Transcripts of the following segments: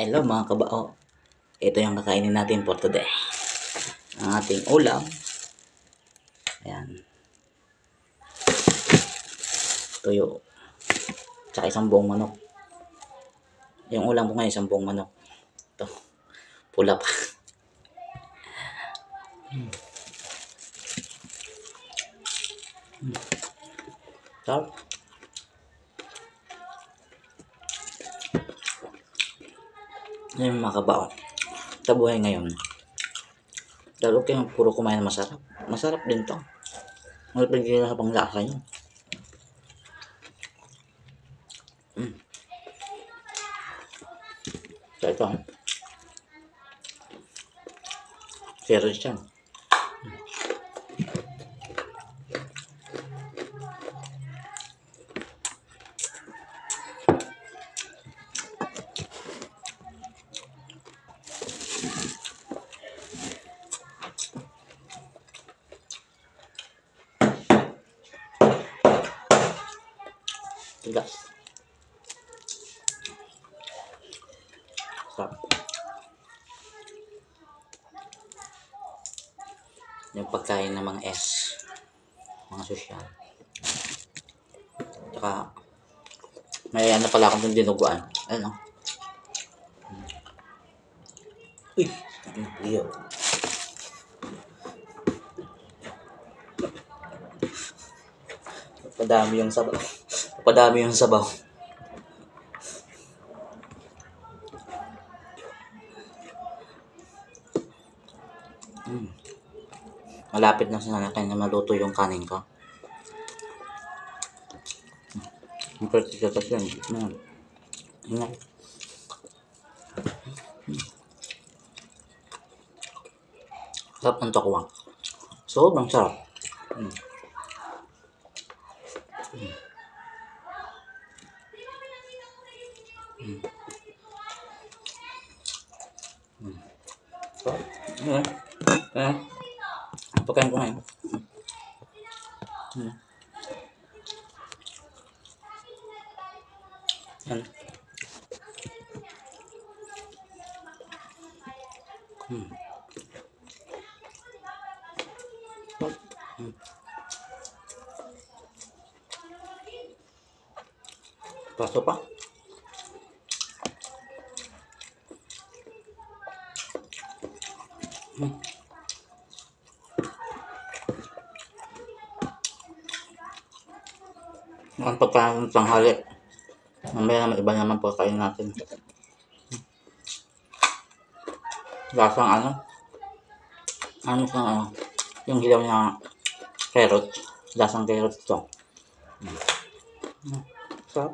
Hello mga kabao. Ito yung kakainin natin for today. Ang ating ulam. Ayan. Tuyo. Tsaka isang buong manok. Yung ulam ko ngayon, isang buong manok. Ito. Pula pa. Hmm. Hmm. Sarap. Yan yung mga kabao. Sa buhay ngayon. Lalo kayong puro kumain na masarap. Masarap din to. Malapit din sa panglasa nyo. Mm. So ito. Serious yan. Tigas. Sarap. Yung pagkain ng mga S. Mga sosyal. Tsaka, may ano pala akong dinuguan. Ano? Uy! Ano yun? Padami yung sabaw. Padami yung sabaw. Malapit na sa natin na maluto yung kanin ko. Ang ka kasi yan. Ayan. Ayan. Sarap ng tokwang. Sobrang sarap. Mm. So, ayan. Ayan. Pagkain ko ngayon. Ayan. Ayan. Hmm. Hmm. Pa. Hmm. Ang pagkain ng tanghali. Mamaya naman iba naman pagkain natin. Lasang ano? Ano sa ano? Yung hilaw na carrot. Lasang carrot ito. Sarap.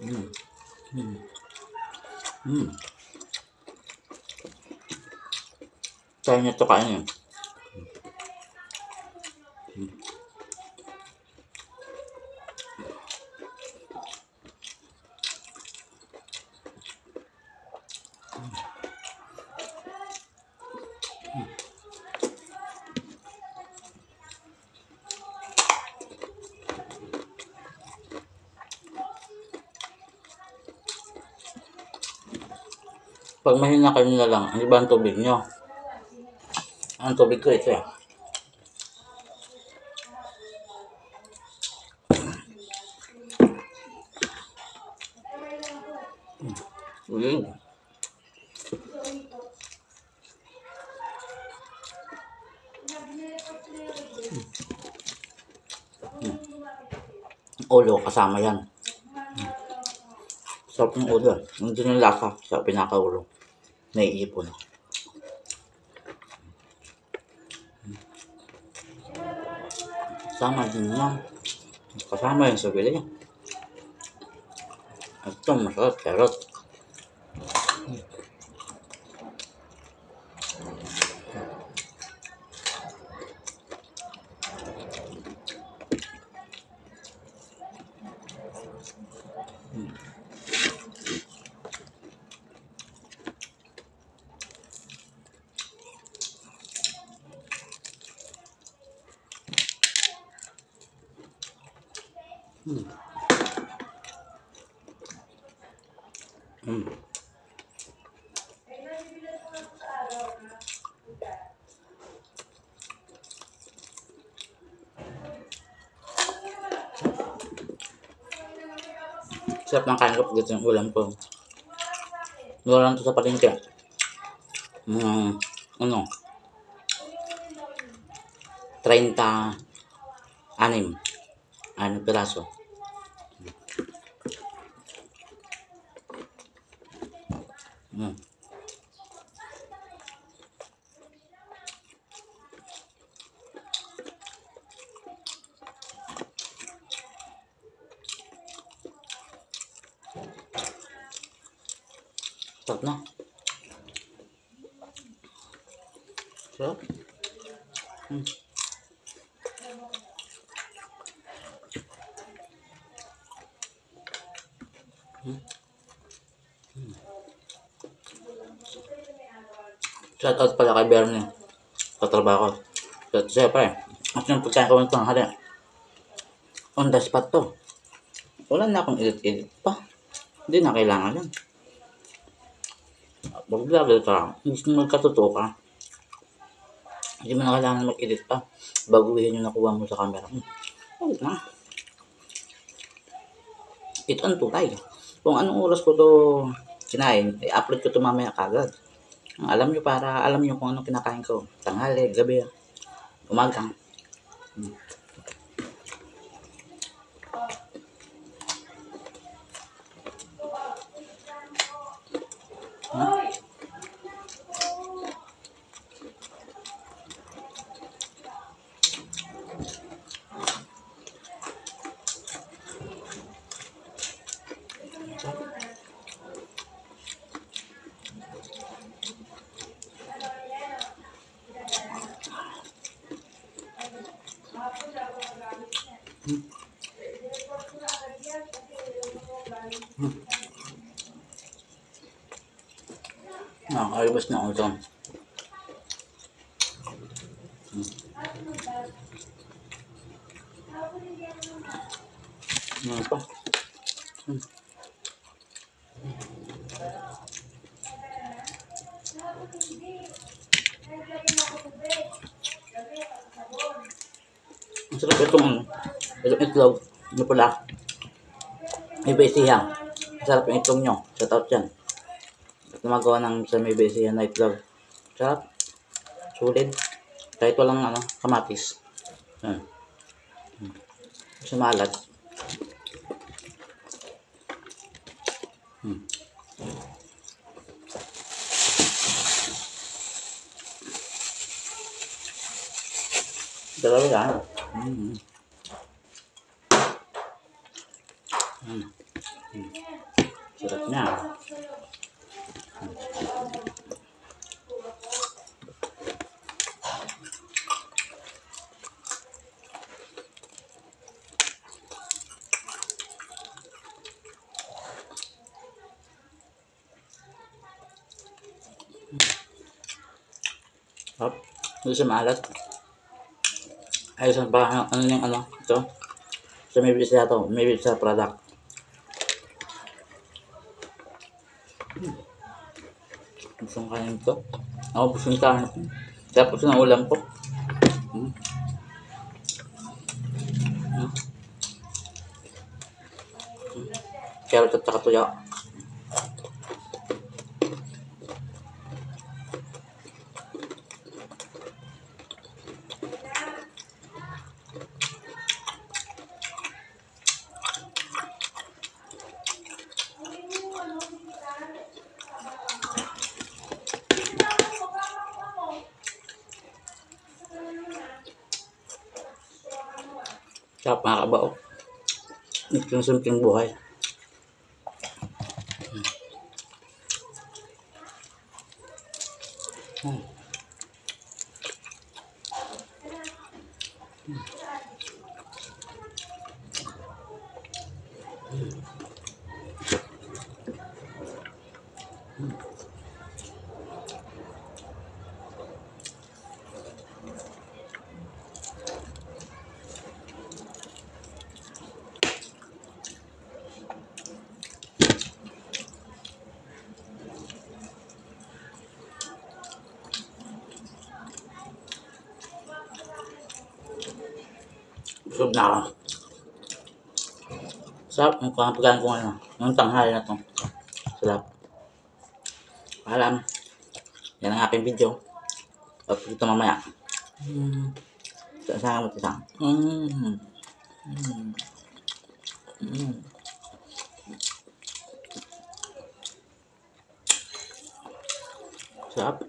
Mm. Mm. Mm. Kaya niya ito kainin. Pag mahina kayo na lang, ang iba ang tubig nyo. Ang tubig ko ito eh. Mm. Ulo, kasama yan. Sarap ng ulo. Hindi yung lasa sa pinakaulo. Naiipon. Kasama din yan. Kasama yan sa bili. Ito, masarap. Carrot. Mm. Mm. Sarap ng kain ko yung ulam ko. Ulam to sa palengke. Mm, ano? 30 anim. Ano piraso. Hmm. Sarap na. Sarap. Hmm. Shout out pala kay Bernie. Katrabaho ko. So, siyempre, at yung pagkain ko ng tanghali. On the spot to. Wala na akong edit-edit pa. Hindi na kailangan yan. Pag vlogger ka, gusto mo magkatotoo ka. Hindi mo na kailangan mag-edit pa. Baguhin yung nakuha mo sa camera. Hmm. Huwag na. Ito ang tunay. Kung anong oras ko to kinain, i-upload ko to mamaya kagad. Alam nyo para alam nyo kung anong kinakain ko. Tanghali, gabi, umaga. Hmm. Nakakalabas na ako ito. Hmm. Ano pa? Hmm. Ang sarap itong ano, itong itlog, ano pala, may basiya. Sarap yung itlog nyo, shout out yan. Gumagawa ng sa may basiya na itlog. Sarap, sulit. Kahit walang ano, kamatis. Hmm. Hmm. Sa maalat. Hmm. Dalawa yan. Mm. Mm. Mm. Sarap niya. Sarap. Hindi siya maalat. Ayos ang pa, ano yung ano, ito. Sa may bisa to, may bisa product. Hmm. Gusto kong kanin ito. Ako gusto yung kanin ko. Tapos ng ulam ko. Hmm. Hmm. Carrot at saka tuya. Chào bà bậu Trứng xương trứng bùi Hmm. Hmm. Hmm. Busog na ako. Sarap ang pagkain ko ngayon. Yung tanghali na to. Sarap. Paalam. Yan ang aking video. At ito mamaya. Mm. Sa mo tisang. Mm. Mm. Mm. Sarap.